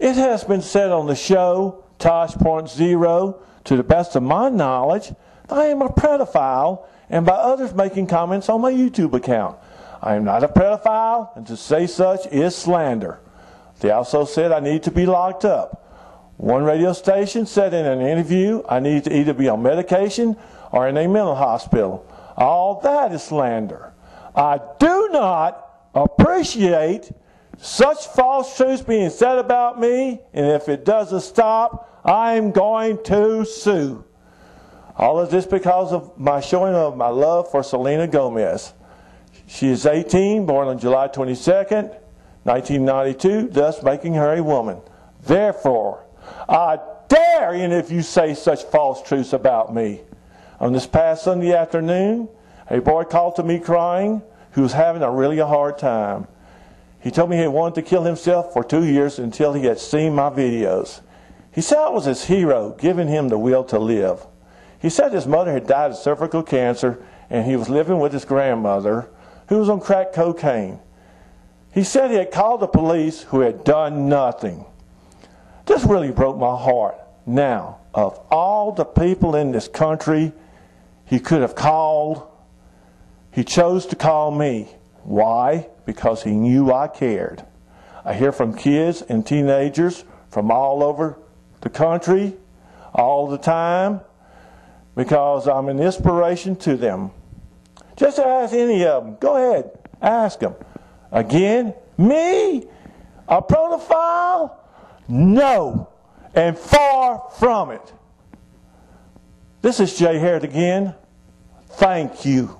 It has been said on the show, Tosh Point Zero, to the best of my knowledge, I am a pedophile, and by others making comments on my YouTube account. I am not a pedophile, and to say such is slander. They also said I need to be locked up. One radio station said in an interview I need to either be on medication or in a mental hospital. All that is slander. I do not appreciate such false truths being said about me, and if it doesn't stop, I'm going to sue. All of this because of my showing of my love for Selena Gomez. She is 18, born on July 22nd, 1992, thus making her a woman. Therefore, I dare you if you say such false truths about me. On this past Sunday afternoon, a boy called to me crying who was having a really hard time. He told me he wanted to kill himself for two years until he had seen my videos. He said I was his hero, giving him the will to live. He said his mother had died of cervical cancer and he was living with his grandmother, who was on crack cocaine. He said he had called the police who had done nothing. This really broke my heart. Now, of all the people in this country he could have called, he chose to call me. Why? Because he knew I cared. I hear from kids and teenagers from all over the country all the time because I'm an inspiration to them. Just ask any of them. Go ahead, ask them. Again, me? A pedophile? No, and far from it. This is Jay Herrod again. Thank you.